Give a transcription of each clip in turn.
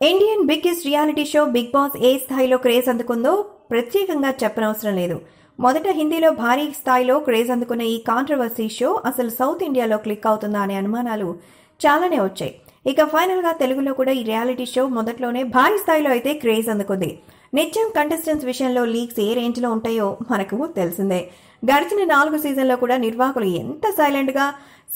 Indian biggest reality show Bigg Boss ఏ స్థాయిలో craze అందుకుందో ప్రత్యేకంగా చెప్పనవసరం లేదు. మొదట హిందీలో భారీ స్థాయిలో క్రేజ్ అందుకున్న ఈ కాంట్రవర్సీ షో అసలు సౌత్ ఇండియాలో క్లిక్ అవుతుందా అనే అనుమానాలు చాలానే వచ్చాయి. ఇక ఫైనల్గా తెలుగులో కూడా ఈ రియాలిటీ షో మొదట్లోనే భారీ స్థాయిలో అయితే క్రేజ్ అందుకుంది. నిత్యం కంటెస్టెంట్స్ విషయంలో లీక్స్ ఏ రేంజ్లో ఉంటాయో మనకు తెలిసిందే. గడిచిన నాలుగు సీజన్లో కూడా నిర్వాహకులు ఎంత సైలెంట్గా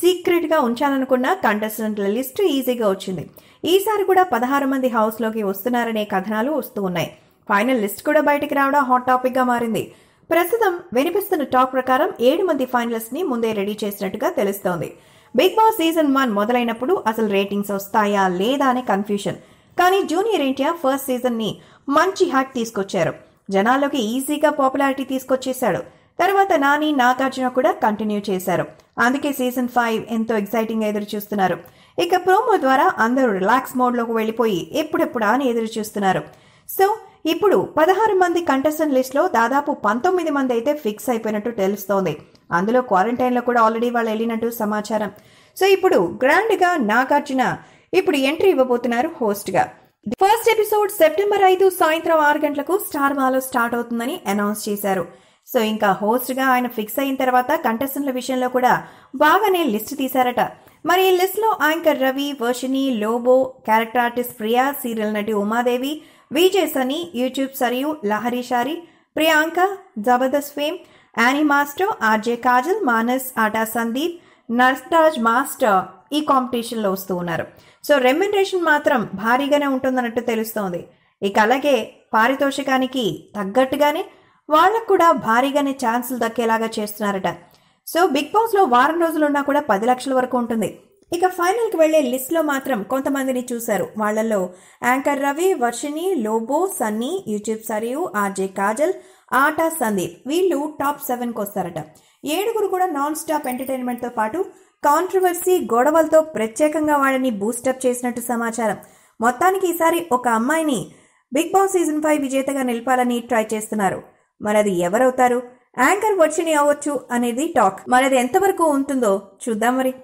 సీక్రెట్గా ఉంచాలనుకున్న కంటెస్టెంట్ల లిస్టు ఈజీగా వచ్చింది. ఈసారి కూడా పదహారు మంది హౌస్లోకి వస్తున్నారనే కథనాలు వస్తూ ఉన్నాయి. ఫైనల్ లిస్ట్ కూడా బయటికి రావడం హాట్ టాపిక్గా మారింది. ప్రస్తుతం వినిపిస్తున్న టాక్ ప్రకారం ఏడు మంది ఫైనలిస్ట్ని ముందే రెడీ చేసినట్టుగా తెలుస్తోంది. బిగ్ బాస్ సీజన్ వన్ మొదలైనప్పుడు అసలు రేటింగ్స్ వస్తాయా లేదా అనే కన్ఫ్యూషన్ కానీ జూనియర్ ఎన్టీఆర్ ఫస్ట్ సీజన్ని మంచి హ్యాక్ తీసుకొచ్చారు. జనాల్లోకి ఈజీగా పాపులారిటీ తీసుకొచ్చేశాడు. తర్వాత నాని నాగార్జున కూడా కంటిన్యూ చేశారు. అందుకే సీజన్ ఫైవ్ ఎంతో ఎక్సైటింగ్ ఎదురు చూస్తున్నారు ఇక ప్రోమో ద్వారా అందరూ రిలాక్స్ మోడ్లోకి వెళ్ళిపోయి ఎప్పుడెప్పుడా అని ఎదురు చూస్తున్నారు సో ఇప్పుడు పదహారు మంది కంటెస్టెంట్ లిస్ట్లో దాదాపు పంతొమ్మిది మంది అయితే ఫిక్స్ అయిపోయినట్టు తెలుస్తోంది. అందులో క్వారంటైన్లో కూడా ఆల్రెడీ వాళ్ళు వెళ్ళినట్టు సమాచారం. సో ఇప్పుడు గ్రాండ్గా నాగార్జున ఇప్పుడు ఎంట్రీ ఇవ్వబోతున్నారు హోస్ట్గా. ఫస్ట్ ఎపిసోడ్ సెప్టెంబర్ ఐదు సాయంత్రం ఆరు గంటలకు స్టార్ మాలో స్టార్ట్ అవుతుందని అనౌన్స్ చేశారు. సో ఇంకా హోస్ట్గా ఆయన ఫిక్స్ అయిన తర్వాత కంటెస్టెంట్ల విషయంలో కూడా బాగానే లిస్ట్ తీశారట. మరి ఈ లిస్ట్లో anchor Ravi Varshini Lobo character artist Priya serial నటి Umadevi Vijay Sunny YouTube Sarayu Lahari Shari Priyanka Jabardasth fame Anee master RJ Kajal Manas Aata Sandeep నర్స్టాజ్ master ఈ కాంపిటీషన్లో వస్తూ ఉన్నారు. సో రెమ్యునరేషన్ మాత్రం భారీగానే ఉంటుందన్నట్టు తెలుస్తోంది. ఇక అలాగే పారితోషికానికి తగ్గట్టుగానే వాళ్ళకు కూడా భారీగానే ఛాన్సులు దక్కేలాగా చేస్తున్నారట. సో బిగ్ బాస్లో వారం రోజులు ఉన్నా కూడా పది లక్షల వరకు ఉంటుంది. ఇక ఫైనల్కి వెళ్ళే లిస్ట్లో మాత్రం కొంతమందిని చూశారు. వాళ్ళలో anchor Ravi Varshini Lobo Sunny YouTube Sarayu RJ Kajal Aata Sandeep. వీళ్ళు టాప్ సెవెన్కి వస్తారట. ఏడుగురు కూడా నాన్ స్టాప్ ఎంటర్టైన్మెంట్తో పాటు కాంట్రవర్సీ గొడవలతో ప్రత్యేకంగా వాళ్ళని బూస్టప్ చేసినట్టు సమాచారం. మొత్తానికి ఈసారి ఒక అమ్మాయిని బిగ్ బాస్ సీజన్ ఫైవ్ విజేతగా నిలపాలని ట్రై చేస్తున్నారు. మరి అది ఎవరవుతారు? యాంకర్ వర్షిణి అవ్వచ్చు అనేది టాక్. మరి అది ఎంతవరకు ఉంటుందో చూద్దాం మరి.